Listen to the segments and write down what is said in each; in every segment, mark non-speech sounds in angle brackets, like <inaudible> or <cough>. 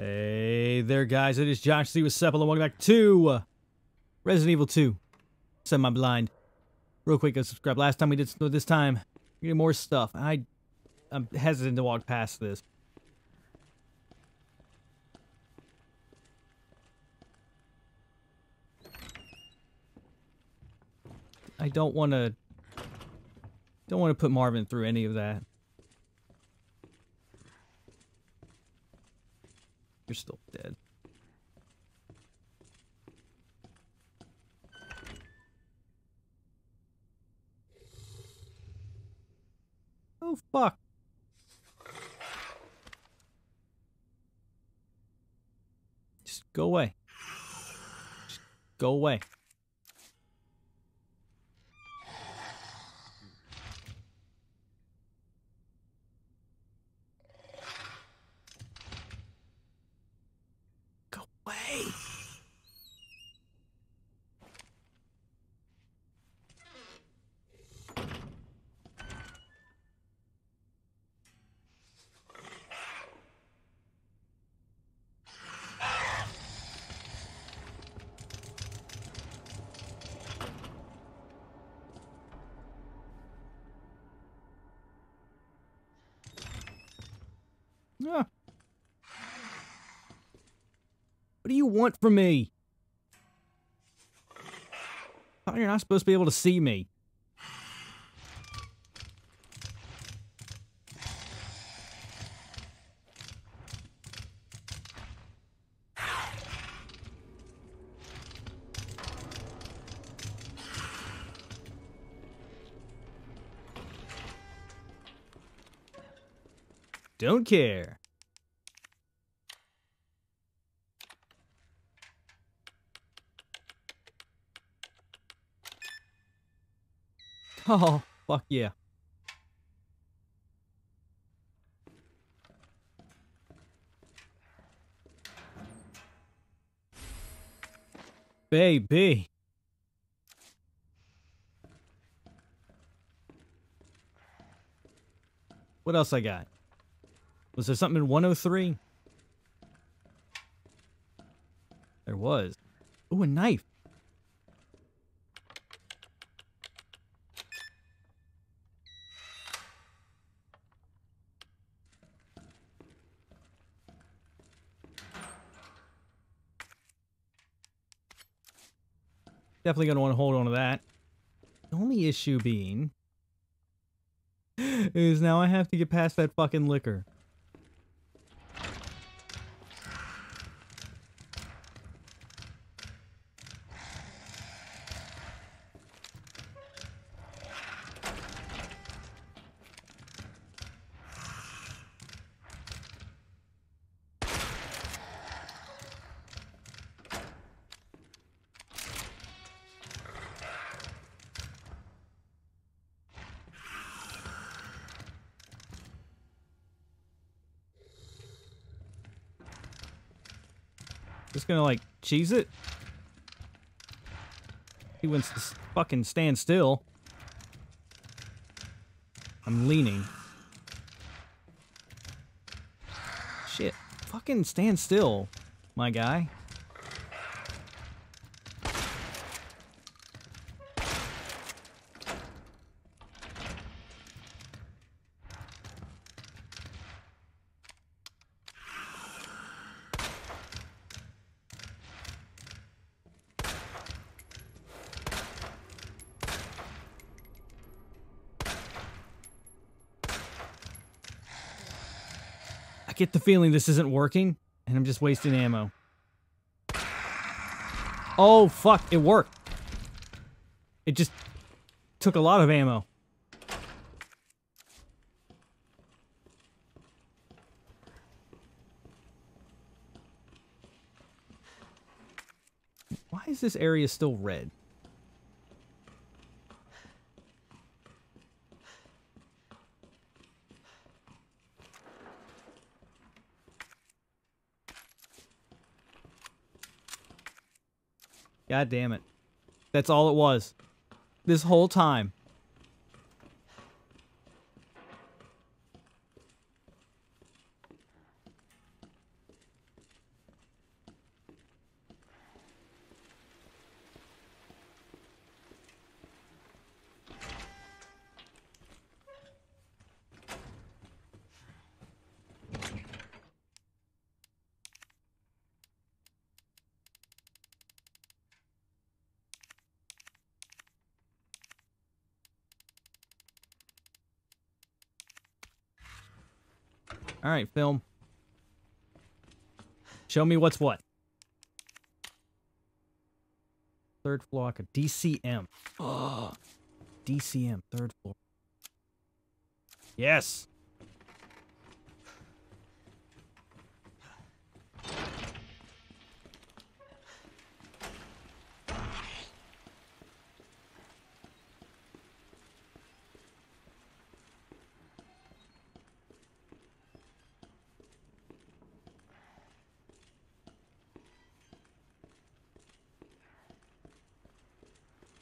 Hey there, guys. It is Josh Siwasepl, and welcome back to Resident Evil 2. Semi-blind. Real quick, go subscribe. Last time we did this time we get more stuff. I, I'm hesitant to walk past this. I don't want to. Don't want to put Marvin through any of that. You're still dead. Oh, fuck. Just go away. Just go away. Go away. Ah. What do you want from me? Thought you're not supposed to be able to see me. Don't care. <laughs> Oh, fuck yeah. Baby. What else I got? Was there something in 103? There was. Ooh, a knife. Definitely going to want to hold on to that. The only issue being is now I have to get past that fucking licker. Cheese it. He wants to fucking stand still. I'm leaning. Shit. Fucking stand still, my guy. Get the feeling this isn't working, and I'm just wasting ammo. Oh, fuck. It worked. It just took a lot of ammo. Why is this area still red? God damn it. That's all it was. This whole time. All right, film. Show me what's what. Third floor, a DCM. Oh, DCM, third floor. Yes.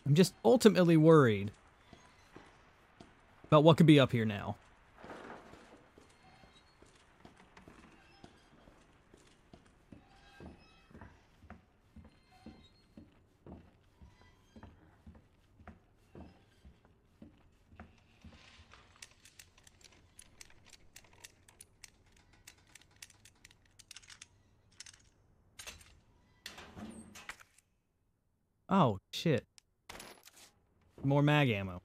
I'm just ultimately worried about what could be up here now. Oh, shit. More mag ammo.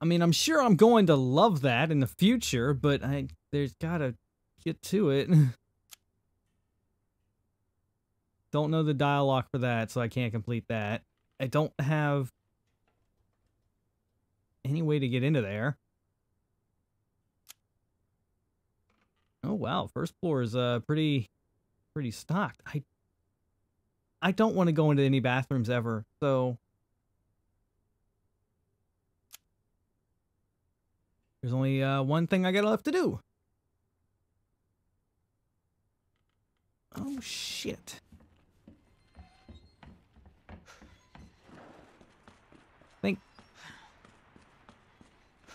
I mean, I'm sure I'm going to love that in the future, but I there's gotta get to it. <laughs> don't know the dialogue for that, so I can't complete that. I don't have any way to get into there. Oh wow, first floor is uh pretty pretty stocked. I I don't want to go into any bathrooms ever, so there's only uh, one thing I got left to do. Oh shit. Think.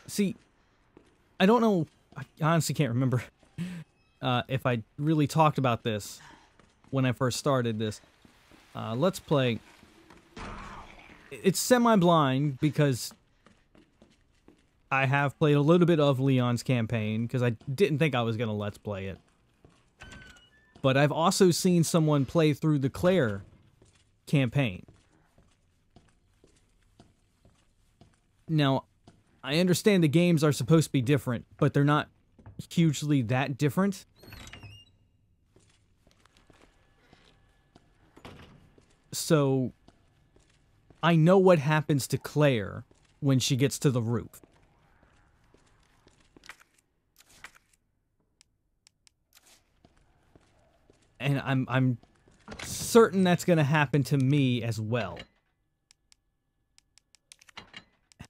See, I don't know. I honestly can't remember <laughs> uh, if I really talked about this when I first started this. Uh, let's play. It's semi-blind because I have played a little bit of Leon's campaign because I didn't think I was going to let's play it. But I've also seen someone play through the Claire campaign. Now, I understand the games are supposed to be different, but they're not hugely that different. So I know what happens to Claire when she gets to the roof. And I'm I'm certain that's going to happen to me as well.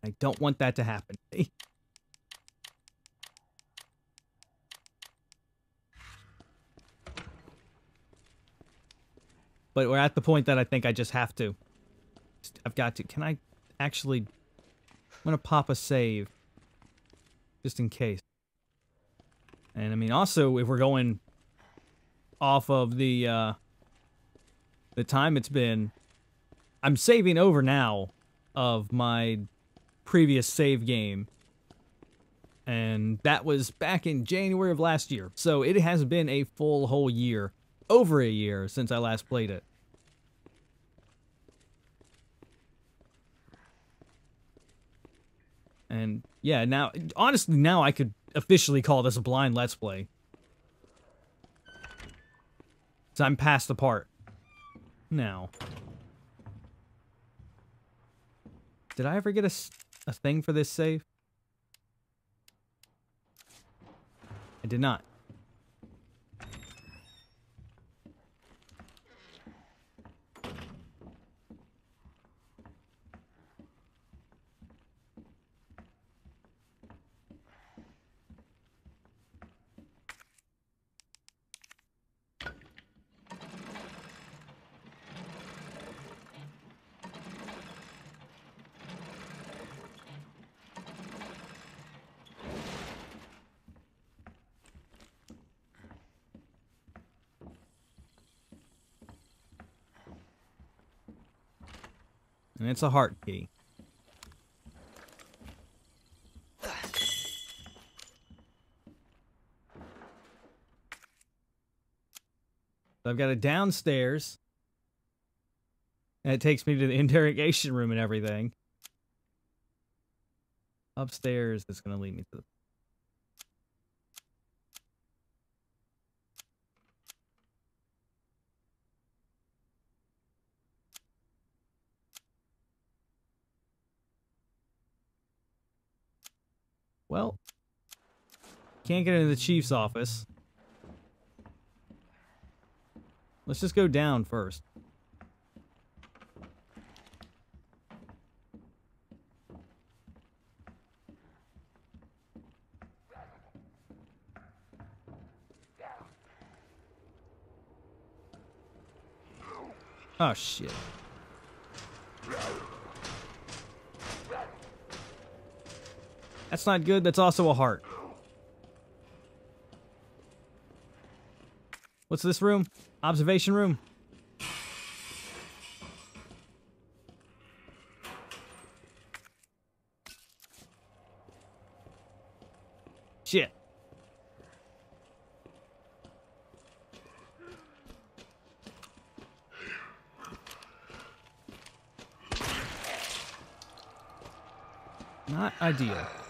I don't want that to happen. But we're at the point that I think I just have to. I've got to. Can I actually... I'm going to pop a save. Just in case. And I mean, also, if we're going off of the, uh, the time it's been, I'm saving over now of my previous save game. And that was back in January of last year. So it has been a full whole year over a year since I last played it. And yeah, now, honestly, now I could officially call this a blind Let's Play. So I'm past the part. Now. Did I ever get a, a thing for this save? I did not. And it's a heart key. So I've got it downstairs. And it takes me to the <laughs> interrogation room and everything. Upstairs, it's going to lead me to the... Well, can't get into the chief's office. Let's just go down first. Oh, shit. That's not good. That's also a heart. What's this room? Observation room. Shit. Not ideal.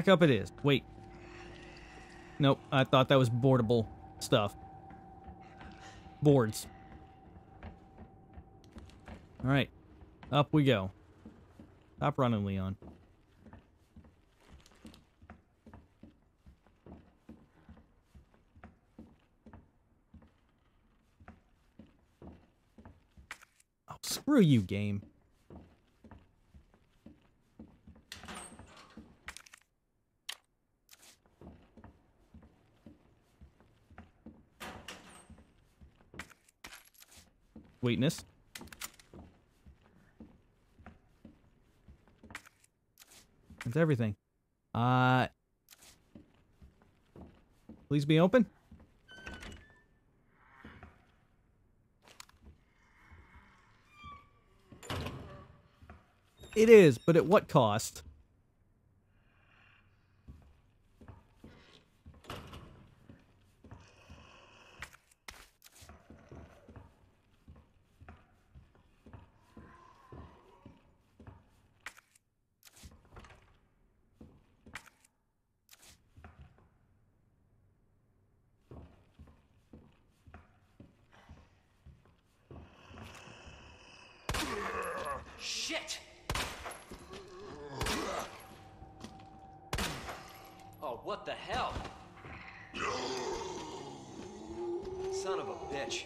Back up it is. Wait. Nope, I thought that was boardable stuff. Boards. Alright. Up we go. Stop running, Leon. Oh, screw you, game. Sweetness. That's everything. Uh, please be open. It is, but at what cost? Shit! Oh, what the hell? Son of a bitch.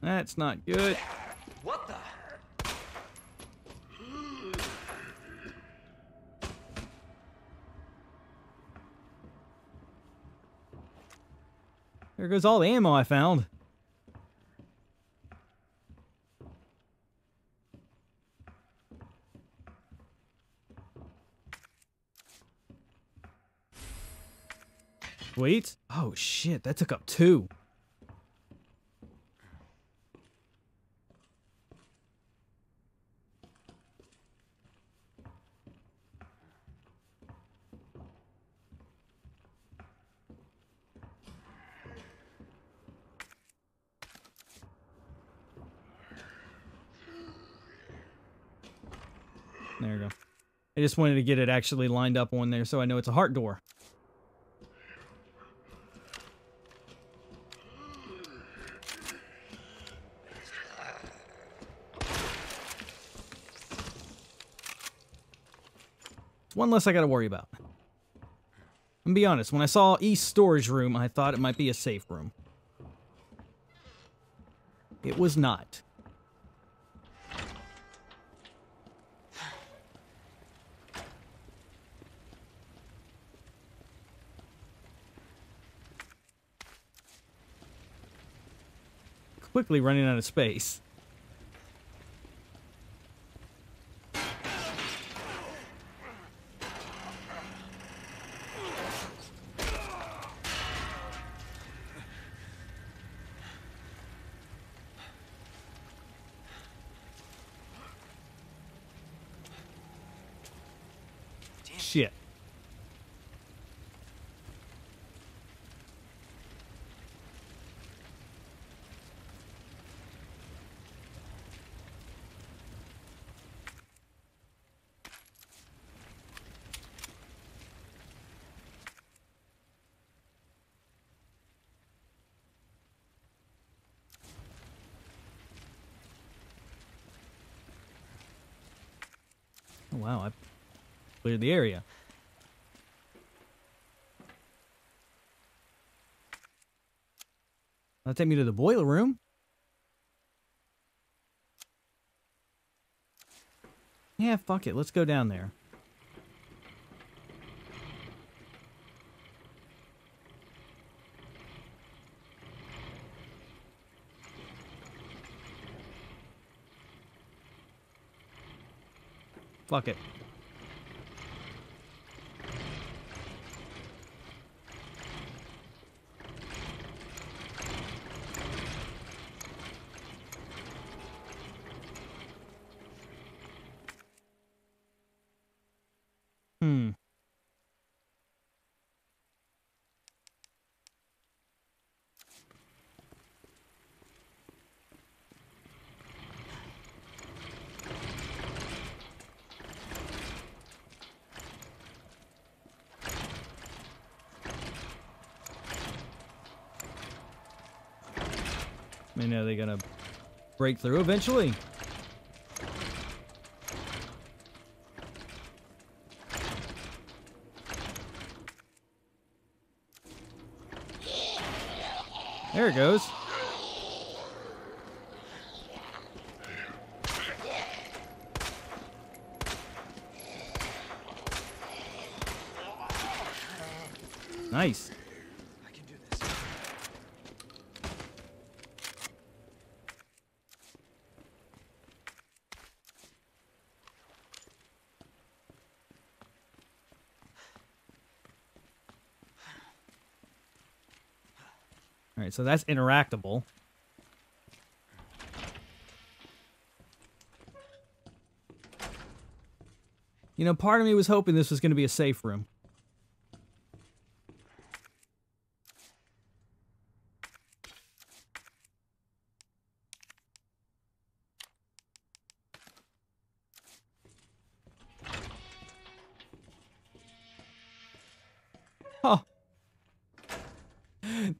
That's not good. What the? There goes all the ammo I found. Wait. Oh shit, that took up two. There you go. I just wanted to get it actually lined up on there so I know it's a heart door. One less I gotta worry about. And be honest, when I saw East Storage Room, I thought it might be a safe room. It was not. Quickly running out of space. Shit. Oh, wow, I cleared the area. That'll take me to the boiler room. Yeah, fuck it. Let's go down there. Fuck it. Hmm. I mean, are they gonna break through eventually? There it goes. Nice. I can do this. All right, so that's interactable. You know, part of me was hoping this was going to be a safe room.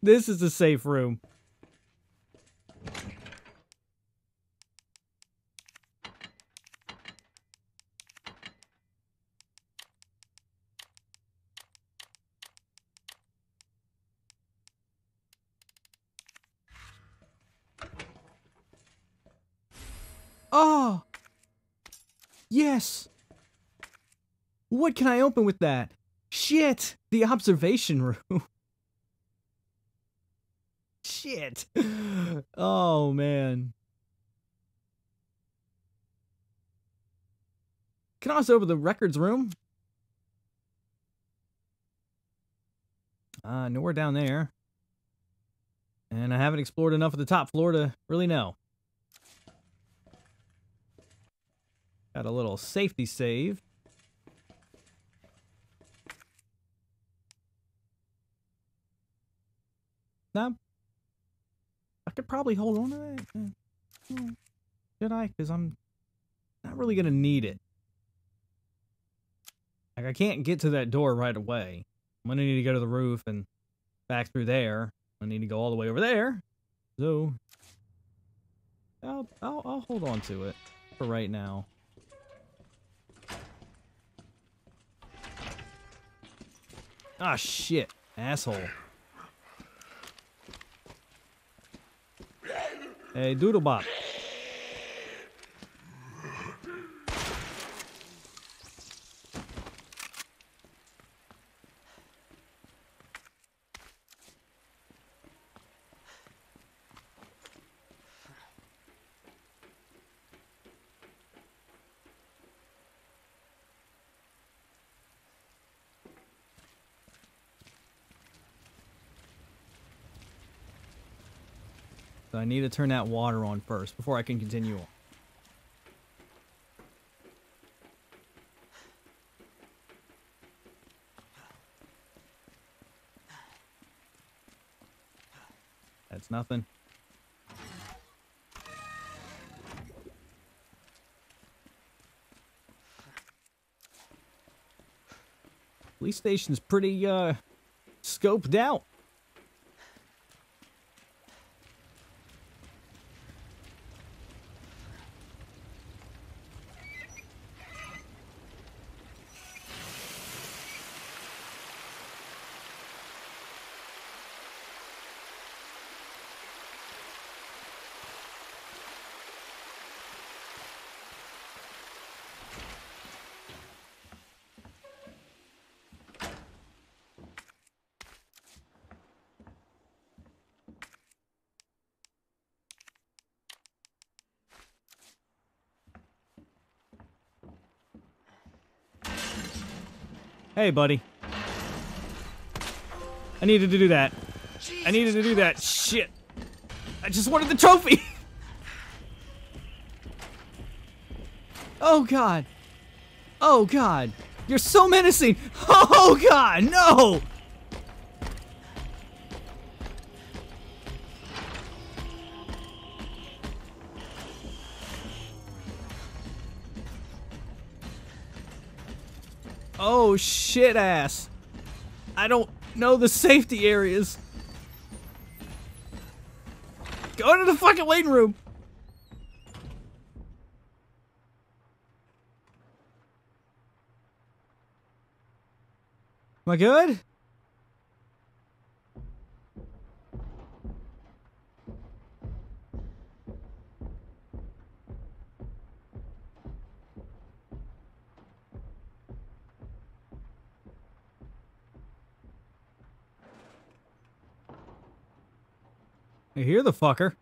This is a safe room. Oh! Yes! What can I open with that? Shit! The observation room. <laughs> <laughs> Oh, man. Can I also open the records room? Uh, nowhere down there. And I haven't explored enough of the top floor to really know. Got a little safety save. Now, I could probably hold on to that. Uh, Should I? Because I'm not really going to need it. Like, I can't get to that door right away. I'm going to need to go to the roof and back through there. I need to go all the way over there. So, I'll, I'll, I'll hold on to it for right now. Ah, shit. Asshole. Eh, hey, Doodlebop. I need to turn that water on first before I can continue on. That's nothing. Police station's pretty, uh, scoped out. Hey, buddy. I needed to do that. I needed to do that. Shit. I just wanted the trophy. <laughs> oh, God. Oh, God. You're so menacing. <laughs> Oh, God. No. Shit ass. I don't know the safety areas. Go to the fucking waiting room. Am I good? I hear the fucker.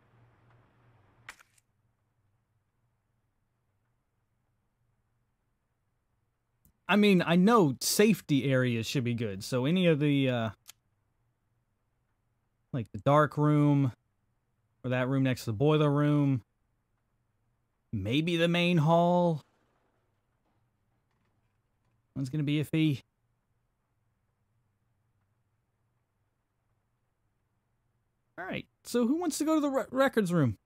I mean, I know safety areas should be good, so any of the, uh, like the dark room, or that room next to the boiler room, maybe the main hall. One's gonna be iffy. All right, so who wants to go to the re records room?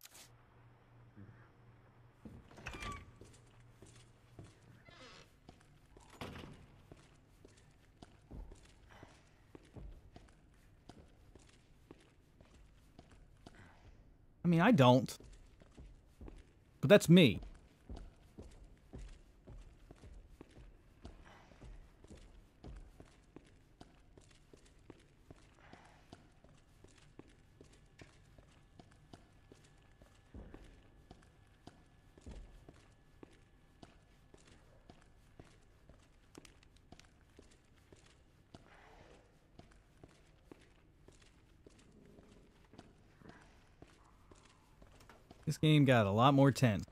I mean, I don't. But that's me. Game got a lot more tense.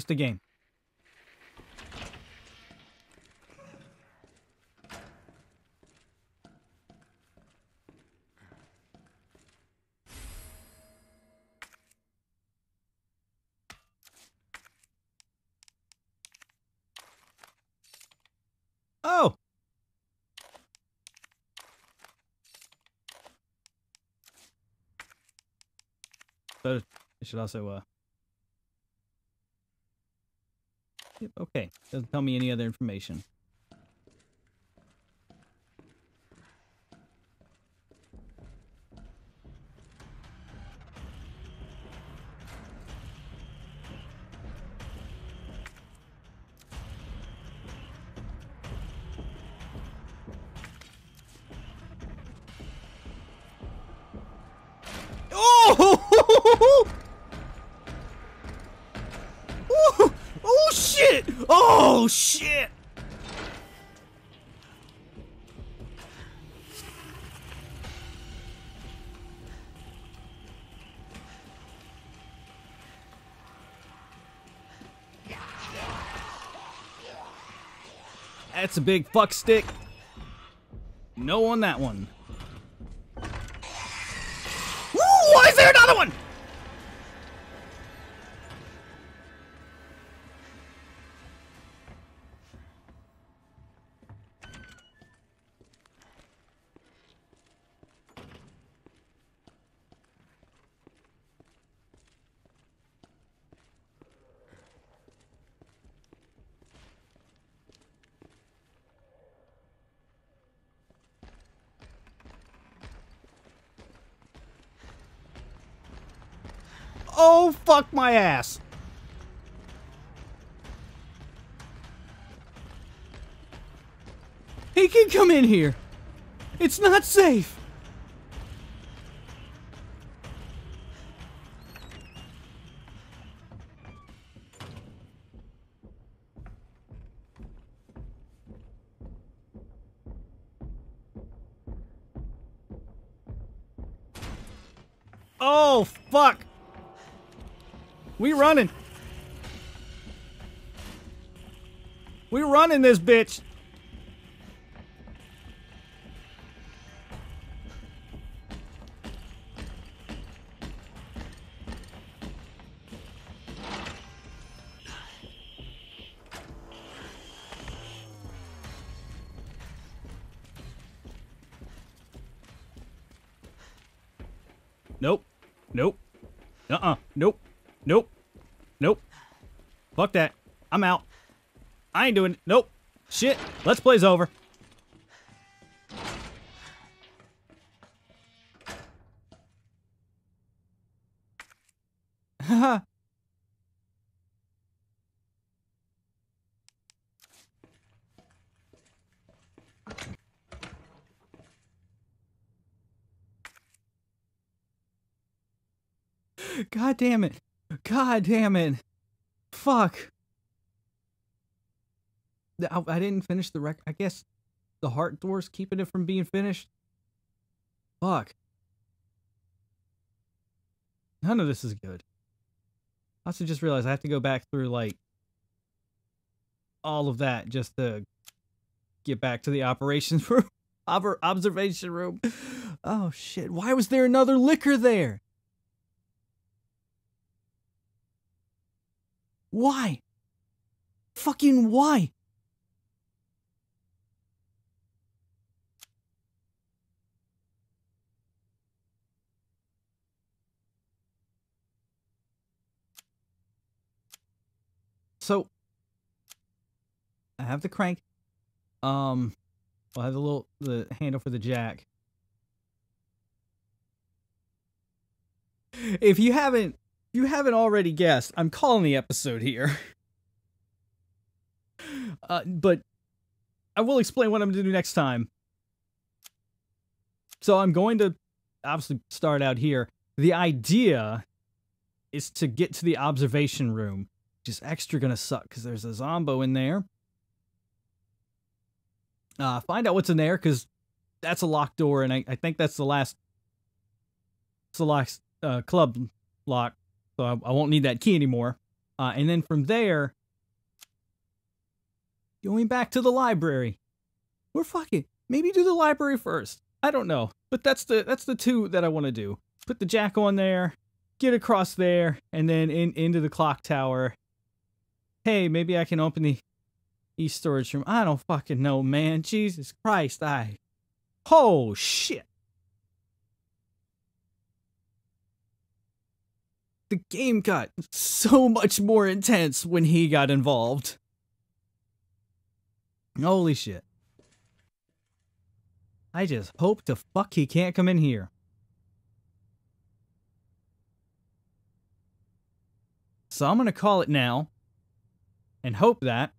Just game. Oh! So I should also uh okay. Doesn't tell me any other information. Oh! <laughs> shit! That's a big fuck stick. No on that one. Oh, fuck my ass. He can come in here. It's not safe. We running this bitch. Doing. Nope. Shit. Let's play's over. Haha. <laughs> God damn it. God damn it. Fuck. I, I didn't finish the rec. I guess the heart door's keeping it from being finished. Fuck. None of this is good. I also just realized I have to go back through like all of that just to get back to the operations <laughs> room, observation room. Oh shit! Why was there another licker there? Why? Fucking why? So I have the crank. Um I have the little the handle for the jack. If you haven't if you haven't already guessed, I'm calling the episode here. <laughs> Uh, but I will explain what I'm going to do next time. So I'm going to obviously start out here. The idea is to get to the observation room, which is extra going to suck because there's a zombo in there. Uh, find out what's in there because that's a locked door, and I, I think that's the last. It's the last uh, club lock so I, I won't need that key anymore. Uh, and then from there, going back to the library. We're fucking maybe do the library first. I don't know, but that's the that's the two that I want to do. Put the jack on there, get across there, and then in into the clock tower. Hey, maybe I can open the east storage room. I don't fucking know, man. Jesus Christ, I. Oh shit. the game got so much more intense when he got involved. Holy shit. I just hope to fuck he can't come in here. So I'm to call it now and hope that.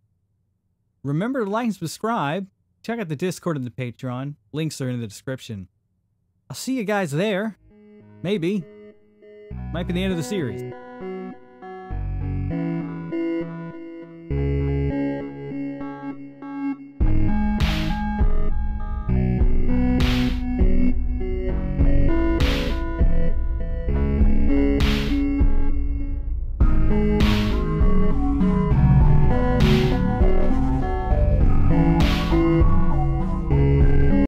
Remember to like and subscribe. Check out the Discord and the Patreon. Links are in the description. I'll see you guys there. Maybe. Might be the end of the series.